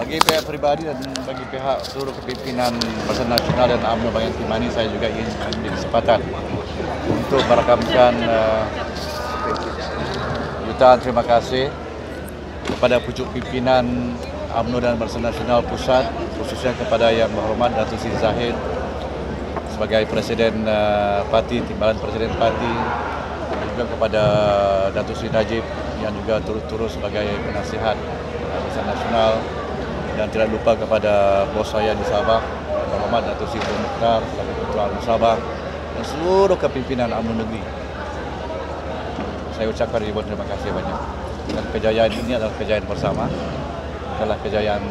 Bagi pihak peribadi dan bagi pihak seluruh kepimpinan Barisan Nasional dan UMNO Bagian Timani, saya juga ingin ambil kesempatan untuk merakamkan uh, jutaan terima kasih kepada pucuk pimpinan UMNO dan Barisan Nasional Pusat, khususnya kepada Yang Berhormat Datuk Seri Zahid sebagai Presiden uh, Parti, Timbalan Presiden Parti, juga kepada Datuk Seri Najib yang juga turut-turut sebagai penasihat Barisan Nasional dan tidak lupa kepada bos saya di Sabah, Muhammad Datuk Seri Tun Mukhtar, sebagai Ketua UMNO Sabah dan seluruh kepimpinan UMNO Negeri. Saya ucapkan ribuan terima kasih banyak. Dan kejayaan ini adalah kejayaan bersama, adalah kejayaan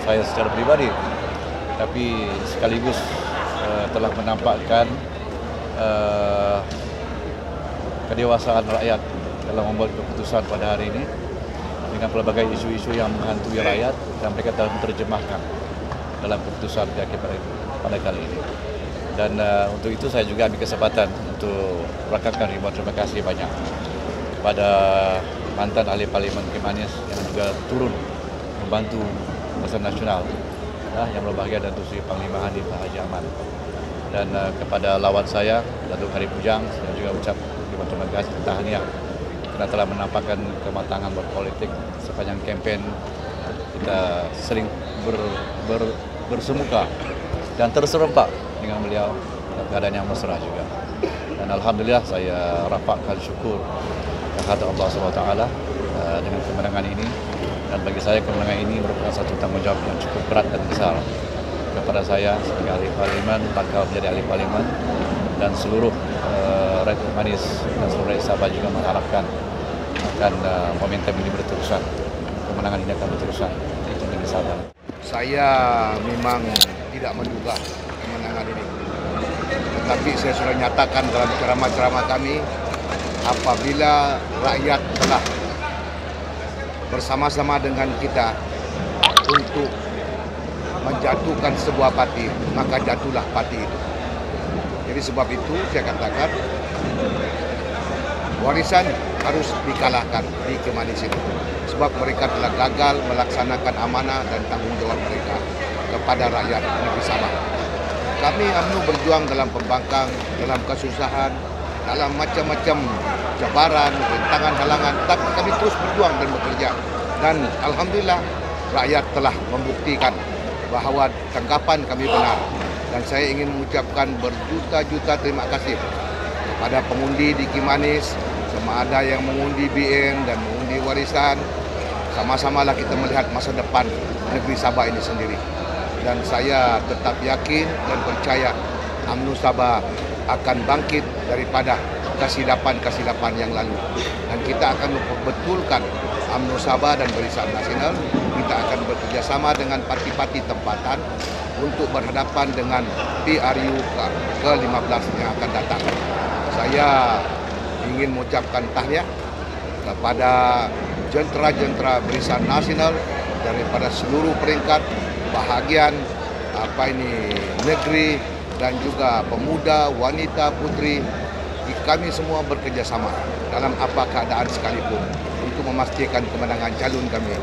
saya secara pribadi. Tapi sekaligus uh, telah menampakkan uh, kedewasaan rakyat dalam membuat keputusan pada hari ini dengan pelbagai isu-isu yang menghantui rakyat dan mereka telah menerjemahkan dalam keputusan pihak pada kali ini. Dan uh, untuk itu saya juga ambil kesempatan untuk merakamkan ribuan terima kasih banyak kepada mantan ahli parlimen Kimanis yang juga turun membantu Barisan Nasional uh, yang berbahagia dan Sri Panglima Hanif Haji Ahmad. Dan uh, kepada lawan saya, Datuk Hari Pujang, saya juga ucap ribuan terima kasih tahniah kerana telah menampakkan kematangan berpolitik sepanjang kempen kita sering ber, ber, bersemuka dan terserempak dengan beliau dalam keadaan yang mesra juga. Dan Alhamdulillah saya rapatkan syukur kepada Allah SWT uh, dengan kemenangan ini dan bagi saya kemenangan ini merupakan satu tanggungjawab yang cukup berat dan besar kepada saya sebagai ahli parlimen, bakal menjadi ahli parlimen dan seluruh rakyat manis dan seluruh rakyat Sabah juga mengharapkan akan uh, momentum ini berterusan. Kemenangan ini akan berterusan. Itu negeri Sabah. Saya memang tidak menduga kemenangan ini. Tetapi saya sudah nyatakan dalam ceramah-ceramah kami apabila rakyat telah bersama-sama dengan kita untuk menjatuhkan sebuah parti, maka jatuhlah parti itu. Jadi sebab itu saya katakan warisan harus dikalahkan di Kemanis ini. Sebab mereka telah gagal melaksanakan amanah dan tanggungjawab mereka kepada rakyat negeri Sabah. Kami UMNO berjuang dalam pembangkang, dalam kesusahan, dalam macam-macam cabaran, rintangan, halangan. Tapi kami terus berjuang dan bekerja. Dan Alhamdulillah rakyat telah membuktikan bahawa tanggapan kami benar. Dan saya ingin mengucapkan berjuta-juta terima kasih kepada pengundi di Kimanis, sama ada yang mengundi BN dan mengundi warisan. Sama-samalah kita melihat masa depan negeri Sabah ini sendiri. Dan saya tetap yakin dan percaya UMNO Sabah akan bangkit daripada kesilapan-kesilapan yang lalu. Dan kita akan membetulkan UMNO Sabah dan Barisan Nasional. Bekerjasama dengan parti-parti tempatan untuk berhadapan dengan PRU ke-15 yang akan datang. Saya ingin mengucapkan tahniah kepada jentera-jentera Barisan Nasional daripada seluruh peringkat bahagian apa ini negeri dan juga pemuda, wanita, putri kami semua bekerjasama dalam apa keadaan sekalipun untuk memastikan kemenangan calon kami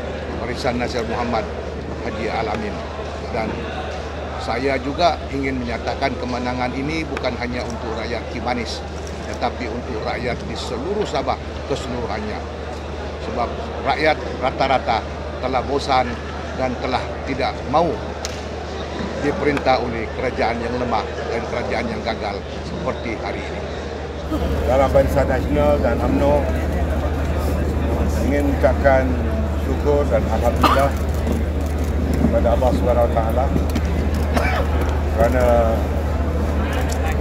Barisan Nasional Muhammad Haji Alamin dan saya juga ingin menyatakan kemenangan ini bukan hanya untuk rakyat Kimanis tetapi untuk rakyat di seluruh Sabah keseluruhannya. Sebab rakyat rata-rata telah bosan dan telah tidak mau diperintah oleh kerajaan yang lemah dan kerajaan yang gagal seperti hari ini. Dalam Barisan Nasional dan UMNO ingin mengucapkan syukur dan alhamdulillah kepada Allah Subhanahu Taala kerana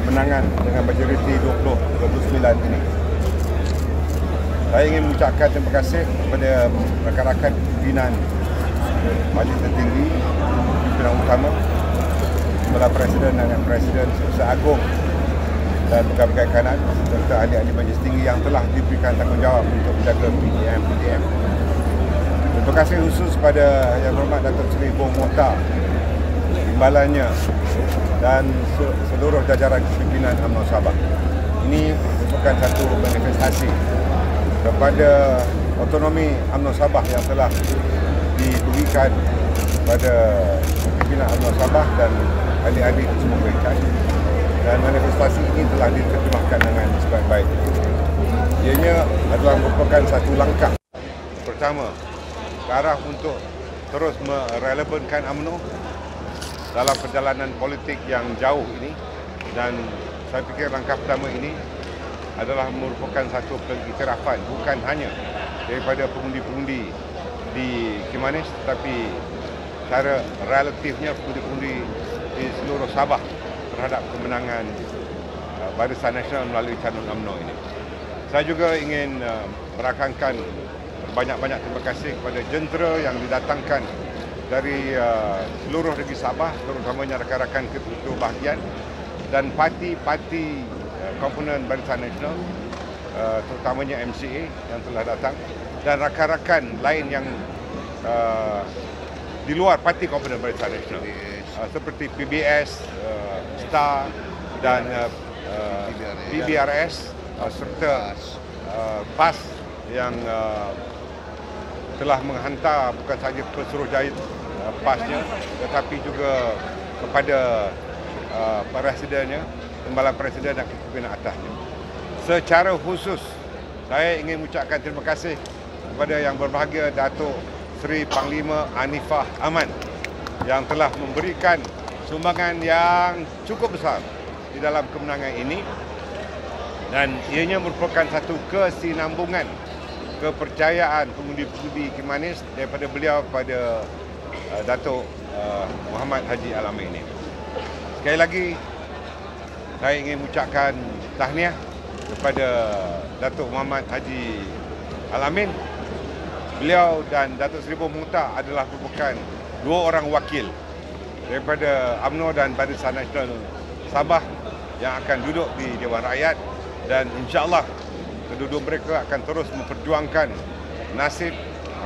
kemenangan dengan majoriti 20-29 ini. Saya ingin mengucapkan terima kasih kepada rakan-rakan pimpinan Majlis Tertinggi, pimpinan utama, Kepala Presiden dan Presiden Seagung dan pegawai kanan serta ahli-ahli majlis tinggi yang telah diberikan tanggungjawab untuk menjaga PDM. PDM. Terima kasih khusus kepada Yang Berhormat Datuk Seri Bong Mohtar timbalannya dan seluruh jajaran pimpinan UMNO Sabah. Ini merupakan satu manifestasi kepada otonomi UMNO Sabah yang telah diberikan pada pimpinan UMNO Sabah dan adik-adik semua berikat dan manifestasi ini telah diterjemahkan dengan sebaik-baik. Ianya adalah merupakan satu langkah pertama ke arah untuk terus merelevankan UMNO dalam perjalanan politik yang jauh ini dan saya fikir langkah pertama ini adalah merupakan satu pengiktirafan bukan hanya daripada pengundi-pengundi di Kimanis tetapi secara relatifnya pengundi-pengundi di seluruh Sabah terhadap kemenangan uh, Barisan Nasional melalui calon UMNO ini. Saya juga ingin uh, merakamkan banyak-banyak terima kasih kepada jentera yang didatangkan dari uh, seluruh negeri Sabah terutamanya rakan-rakan ketua bahagian dan parti-parti uh, komponen Barisan Nasional uh, terutamanya MCA yang telah datang dan rakan-rakan lain yang uh, di luar parti komponen Barisan Nasional. Uh, seperti PBS, uh, STAR dan uh, uh, PBRS uh, serta uh, PAS yang uh, telah menghantar bukan sahaja pesuruh uh, PASnya tetapi juga kepada uh, presidennya, timbalan presiden dan kepimpinan atasnya. Secara khusus, saya ingin mengucapkan terima kasih kepada yang berbahagia Datuk Seri Panglima Anifah Aman yang telah memberikan sumbangan yang cukup besar di dalam kemenangan ini dan ianya merupakan satu kesinambungan kepercayaan pengundi-pengundi Kimanis daripada beliau pada uh, Datuk uh, Muhammad Haji Alamin ini. Sekali lagi saya ingin mengucapkan tahniah kepada Datuk Muhammad Haji Alamin. Beliau dan Datuk Seri Muhtar adalah merupakan dua orang wakil daripada UMNO dan Barisan Nasional Sabah yang akan duduk di Dewan Rakyat dan insya-Allah kedua-dua mereka akan terus memperjuangkan nasib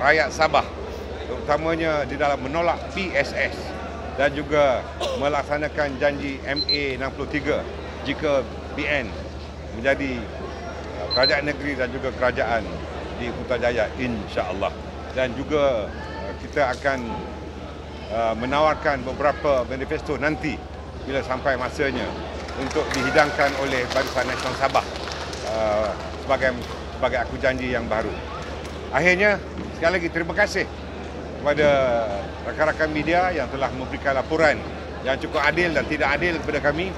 rakyat Sabah terutamanya di dalam menolak PSS dan juga melaksanakan janji MA 63 jika BN menjadi uh, kerajaan negeri dan juga kerajaan di Putrajaya insya-Allah. Dan juga uh, kita akan uh, menawarkan beberapa manifesto nanti bila sampai masanya untuk dihidangkan oleh Barisan Nasional Sabah sebagai sebagai aku janji yang baru. Akhirnya sekali lagi terima kasih kepada rakan-rakan media yang telah memberikan laporan yang cukup adil dan tidak adil kepada kami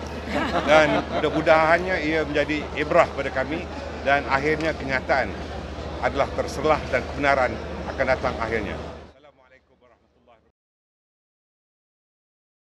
dan mudah-mudahannya ia menjadi ibrah kepada kami dan akhirnya kenyataan adalah terselah dan kebenaran akan datang akhirnya.